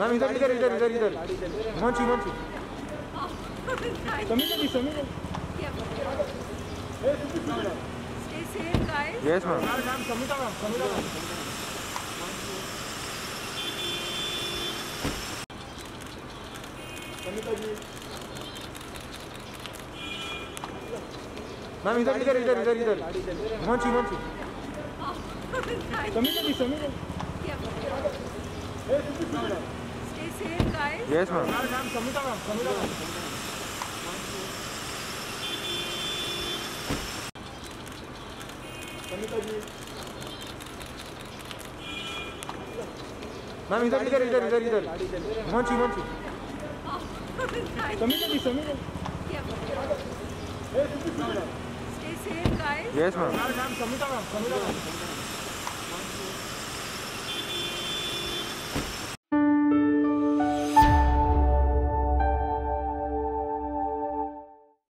Ma'am इधर इधर इधर इधर इधर Himanshi Himanshi Sameeja ji Sameeja Stay safe, guys. Yes ma'am Sameeta ma'am Sameeta ma'am ma'am इधर इधर इधर इधर इधर Himanshi Himanshi Stay safe, guys. Yes ma'am ma'am Sameeta ma'am Sameeta ma'am इधर इधर इधर इधर इधर Himanshi Himanshi Sameeja ji guys. Yes ma'am Sameeta ma'am Sameeta ma'am